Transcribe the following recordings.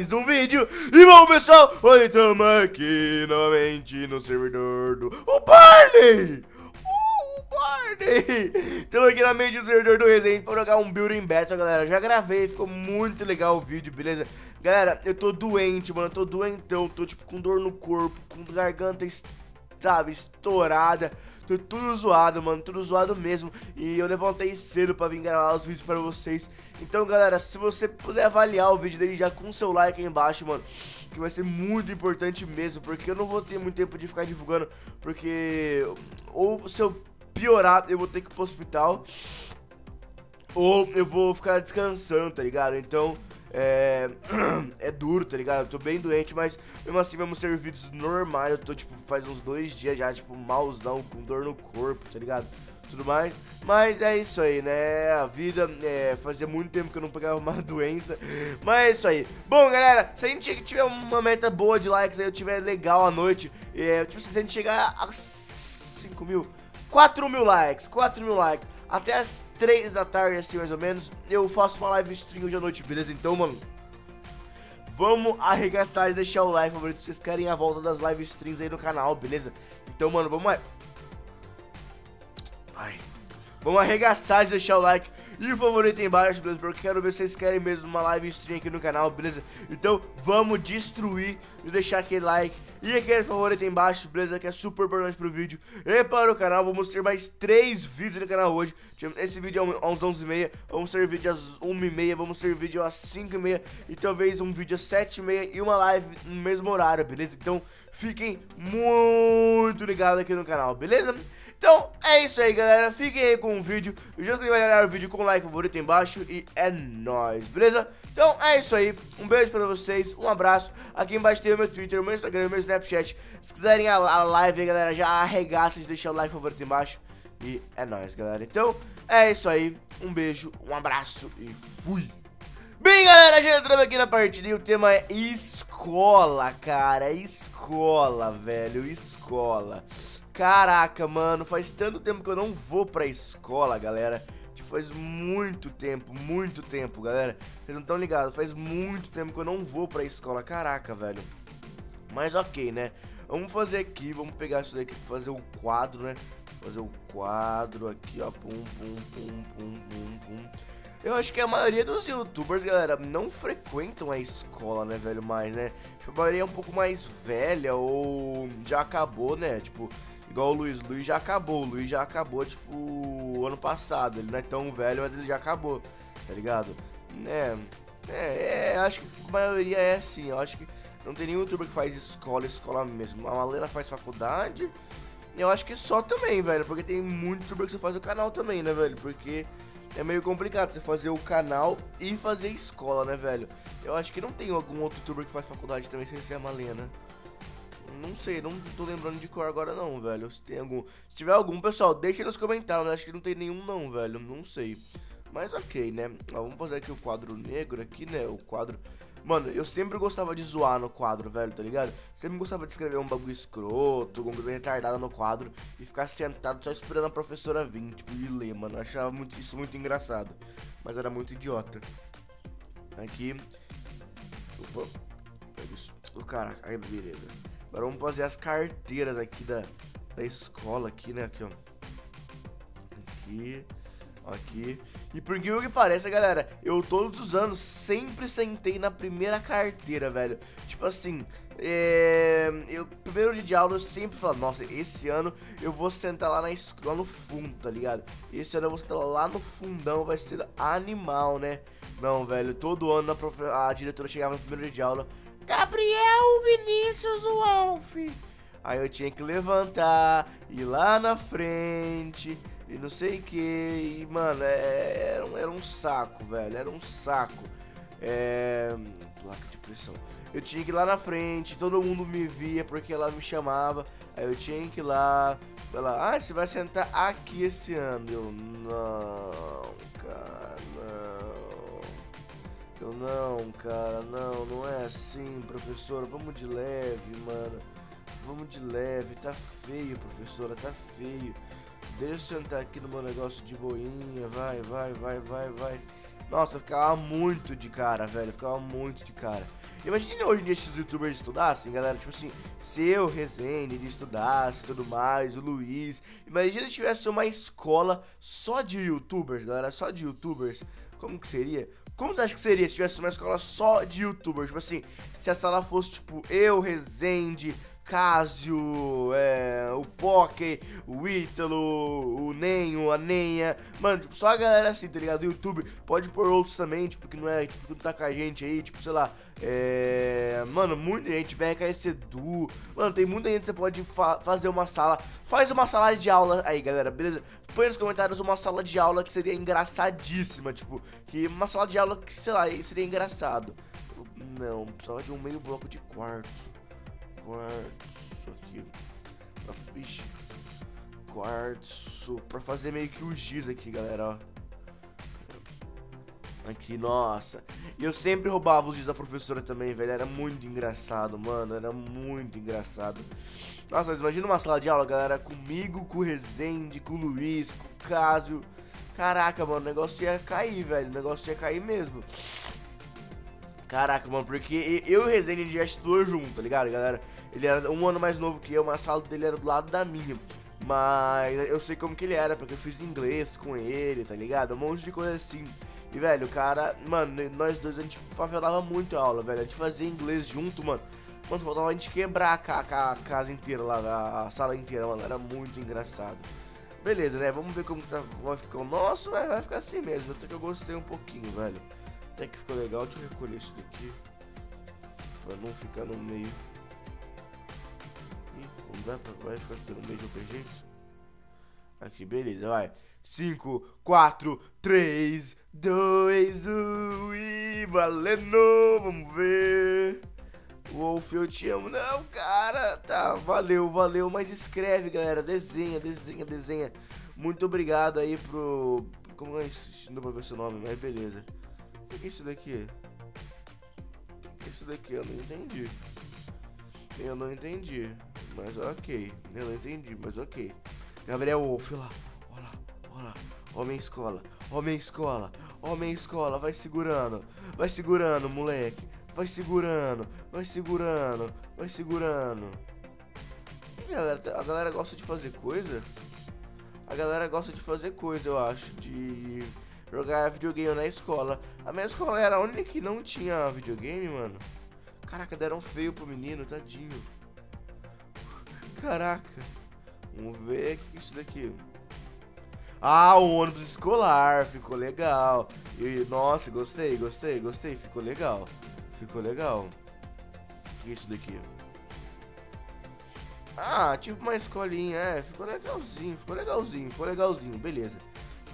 mais um vídeo. E bom pessoal, hoje estamos aqui novamente no servidor do o Barney! O Barney! Estamos aqui na mente do servidor do Resident para jogar um Building Battle, galera. Já gravei, ficou muito legal o vídeo, beleza? Galera, eu tô doente, mano, eu tô doentão Tô tipo com dor no corpo, com garganta, sabe, estourada Tô tudo zoado, mano, tudo zoado mesmo. E eu levantei cedo pra vir gravar os vídeos pra vocês. Então, galera, se você puder avaliar o vídeo dele já com seu like aí embaixo, mano, que vai ser muito importante mesmo, porque eu não vou ter muito tempo de ficar divulgando, porque ou se eu piorar, eu vou ter que ir pro hospital, ou eu vou ficar descansando, tá ligado? Então, é, é duro, tá ligado? Eu tô bem doente, mas mesmo assim vamos ter vídeos normais. Eu tô, tipo, faz uns dois dias já, tipo, malzão, com dor no corpo, tá ligado? Tudo mais. Mas é isso aí, né? A vida, é, fazia muito tempo que eu não pegava uma doença. Mas é isso aí. Bom, galera, se a gente tiver uma meta boa de likes aí, eu tiver legal à noite, é, tipo, se a gente chegar a 5 mil, 4 mil likes, 4 mil likes até as 3 da tarde, assim, mais ou menos, eu faço uma live stream hoje à noite, beleza? Então, mano, vamos arregaçar e deixar o like favorito vocês querem a volta das live streams aí no canal, beleza? Então, mano, vamos... Ai... Vamos arregaçar de deixar o like e o favorito embaixo, beleza? Porque quero ver se vocês querem mesmo uma live stream aqui no canal, beleza? Então vamos destruir e deixar aquele like e aquele favorito embaixo, beleza? Que é super importante pro vídeo e para o canal. Vamos ter mais três vídeos no canal hoje. Esse vídeo é às 11h30, vamos ter vídeo às 1h30, vamos ter vídeo às 5h30 e talvez um vídeo às 7h30 e uma live no mesmo horário, beleza? Então fiquem muito ligados aqui no canal, beleza? Então, é isso aí, galera. Fiquem aí com o vídeo. Eu já inscreva galera o vídeo com o like favorito embaixo e é nóis, beleza? Então, é isso aí. Um beijo pra vocês, um abraço. Aqui embaixo tem o meu Twitter, o meu Instagram, o meu Snapchat. Se quiserem a, a live galera, já arregaça de deixar o like favorito embaixo. E é nóis, galera. Então, é isso aí. Um beijo, um abraço e fui! Bem, galera, já entramos aqui na partida e o tema é escola, cara. Escola, velho, escola. Caraca, mano, faz tanto tempo que eu não vou pra escola, galera. Tipo, faz muito tempo, muito tempo, galera. Vocês não estão ligados, faz muito tempo que eu não vou pra escola. Caraca, velho. Mas ok, né? Vamos fazer aqui, vamos pegar isso daqui pra fazer o quadro, né? Fazer o quadro aqui, ó. Pum, pum, pum, pum, pum, pum. Eu acho que a maioria dos youtubers, galera, não frequentam a escola, né, velho, mais, né? Tipo, a maioria é um pouco mais velha ou já acabou, né? Tipo, Igual o Luiz. O Luiz já acabou. O Luiz já acabou, tipo, ano passado. Ele não é tão velho, mas ele já acabou. Tá ligado? É. É, é acho que a maioria é assim. Eu acho que não tem nenhum youtuber que faz escola, escola mesmo. A Malena faz faculdade. Eu acho que só também, velho. Porque tem muito youtuber que você faz o canal também, né, velho? Porque é meio complicado você fazer o canal e fazer escola, né, velho? Eu acho que não tem algum outro youtuber que faz faculdade também sem ser a Malena. Não sei, não tô lembrando de cor agora não, velho. Se tem algum. Se tiver algum, pessoal, deixa nos comentários. Acho que não tem nenhum não, velho. Não sei. Mas ok, né? Ó, vamos fazer aqui o quadro negro aqui, né? O quadro. Mano, eu sempre gostava de zoar no quadro, velho, tá ligado? Sempre gostava de escrever um bagulho escroto, alguma coisa retardada no quadro e ficar sentado só esperando a professora vir, tipo, e ler, mano. Eu achava muito, isso muito engraçado. Mas era muito idiota. Aqui. Opa. Pega isso. Caraca, aí beleza. Agora vamos fazer as carteiras aqui da, da escola aqui, né? Aqui, ó. Aqui. Aqui. E por que que parece, galera, eu todos os anos sempre sentei na primeira carteira, velho. Tipo assim, é... eu primeiro dia de aula eu sempre falo, nossa, esse ano eu vou sentar lá na escola no fundo, tá ligado? Esse ano eu vou sentar lá no fundão, vai ser animal, né? Não, velho, todo ano a, prof... a diretora chegava no primeiro dia de aula, Gabriel Vinícius Wolf. Aí eu tinha que levantar, ir lá na frente e não sei o que. E, mano, é, era, um, era um saco, velho. Era um saco. É. Placa de pressão. Eu tinha que ir lá na frente, todo mundo me via porque ela me chamava. Aí eu tinha que ir lá. Ela, ah, você vai sentar aqui esse ano. Eu, não, cara. Eu, não, cara, não, não é assim, professora. Vamos de leve, mano. Vamos de leve. Tá feio, professora, tá feio. Deixa eu sentar aqui no meu negócio de boinha. Vai, vai, vai, vai, vai. Nossa, eu ficava muito de cara, velho. Eu ficava muito de cara. Imagina hoje em dia esses youtubers estudassem, galera. Tipo assim, se eu, Rezende, ele estudasse tudo mais, o Luiz. Imagina se tivesse uma escola só de youtubers, galera. Só de youtubers. Como que seria? Como você acha que seria se tivesse uma escola só de youtubers? Tipo assim, se a sala fosse tipo eu, Rezende, Casio, é, o Poké, o Ítalo, o Nenho, a Nenha. Mano, tipo, só a galera assim, tá ligado? Do YouTube. Pode pôr outros também, tipo, que não é, tipo, que não tá com a gente aí, tipo, sei lá. É. Mano, muita gente, BRKS Edu. Mano, tem muita gente que você pode fa fazer uma sala. Faz uma sala de aula aí, galera, beleza? Põe nos comentários uma sala de aula que seria engraçadíssima, tipo, que uma sala de aula que, sei lá, seria engraçado. Não, precisava de um meio bloco de quartos quartzo aqui. Ixi. Quartzo. Pra fazer meio que o giz aqui, galera, ó. Aqui, nossa. E eu sempre roubava os giz da professora também, velho. Era muito engraçado, mano. Era muito engraçado. Nossa, mas imagina uma sala de aula, galera, comigo, com o Rezende, com o Luiz, com o Cásio. Caraca, mano, o negócio ia cair, velho. O negócio ia cair mesmo. Caraca, mano, porque eu e o Rezende já estudou junto, tá ligado, galera? Ele era um ano mais novo que eu, mas a sala dele era do lado da minha. Mas eu sei como que ele era, porque eu fiz inglês com ele, tá ligado? Um monte de coisa assim. E, velho, o cara, mano, nós dois a gente favelava muito a aula, velho. A gente fazia inglês junto, mano. Mano, faltava a gente quebrar a, a, casa inteira lá, a, a, sala inteira, mano. Era muito engraçado. Beleza, né? Vamos ver como tá, vai ficar o nosso. Vai ficar assim mesmo. Até que eu gostei um pouquinho, velho. Até que ficou legal. Deixa eu recolher isso daqui. Pra não ficar no meio. Ih, vamos dar pra... Vai ficar aqui no meio que eu peguei. Aqui, beleza, vai. 5, 4, 3, 2, 1 e valendo! Vamos ver. Wolf, eu te amo. Não, cara. Tá, valeu, valeu. Mas escreve, galera. Desenha, desenha, desenha. Muito obrigado aí pro. Como é isso? Não vou ver seu nome, mas beleza. O que é isso daqui? O que é isso daqui? Eu não entendi. Eu não entendi. Mas ok. Eu não entendi, mas ok. Gabriel Wolf, lá. Olha lá, olha lá. Homem escola, homem escola, homem escola. Vai segurando, vai segurando, moleque. Vai segurando, vai segurando, vai segurando. Galera, a galera gosta de fazer coisa? A galera gosta de fazer coisa, eu acho. De jogar videogame na escola. A minha escola era a única que não tinha videogame, mano. Caraca, deram feio pro menino, tadinho. Caraca. Vamos ver o que é isso daqui. Ah, o ônibus escolar, ficou legal. E, nossa, gostei, gostei, gostei, ficou legal. Ficou legal. O que é isso daqui? Ah, tipo uma escolinha, é, ficou legalzinho, ficou legalzinho, ficou legalzinho, beleza.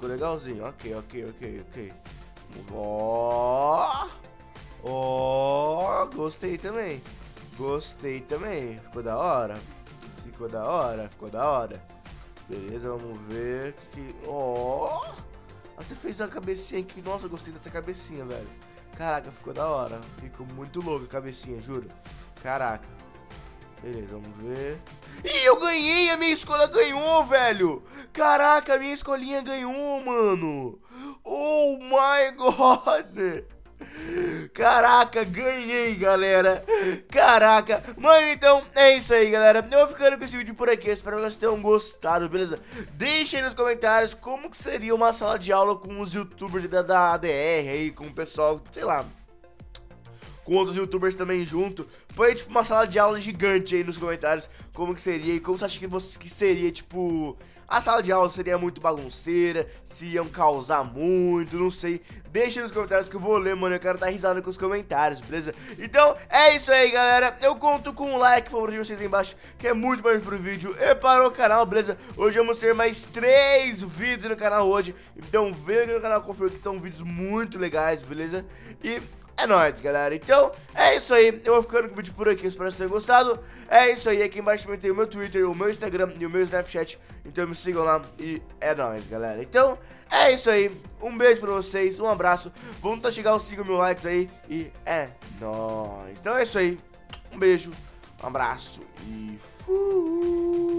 Ficou legalzinho, ok, ok, ok, ok. Ó, ó, gostei também. Gostei também, ficou da hora. Ficou da hora, ficou da hora. Beleza, vamos ver que... Ó, até fez uma cabecinha aqui, nossa, gostei dessa cabecinha, velho. Caraca, ficou da hora. Ficou muito louco a cabecinha, juro. Caraca. Beleza, vamos ver. Ih, eu ganhei! A minha escola ganhou, velho! Caraca, minha escolinha ganhou, mano! Oh my god! Caraca, ganhei, galera. Caraca. Mano, então é isso aí, galera. Eu vou ficando com esse vídeo por aqui. Espero que vocês tenham gostado, beleza? Deixem aí nos comentários como que seria uma sala de aula com os youtubers da, da ADR aí, com o pessoal, sei lá, com outros youtubers também junto. Põe, tipo, uma sala de aula gigante aí nos comentários como que seria e como você acha que, você, que seria, tipo... A sala de aula seria muito bagunceira, se iam causar muito, não sei. Deixa nos comentários que eu vou ler, mano. Eu quero dar risada com os comentários, beleza? Então, é isso aí, galera. Eu conto com um like favorito de vocês aí embaixo, que é muito bom pro vídeo e para o canal, beleza? Hoje vamos ter mais três vídeos no canal hoje. Então, vem aqui no canal conferir que estão vídeos muito legais, beleza? E é nóis, galera. Então, é isso aí. Eu vou ficando com o vídeo por aqui. Espero que vocês tenham gostado. É isso aí. Aqui embaixo também tem o meu Twitter, o meu Instagram e o meu Snapchat. Então me sigam lá e é nóis, galera. Então, é isso aí. Um beijo pra vocês, um abraço. Vamos tentar chegar aos 5 mil likes aí. E é nóis. Então é isso aí. Um beijo, um abraço e fui.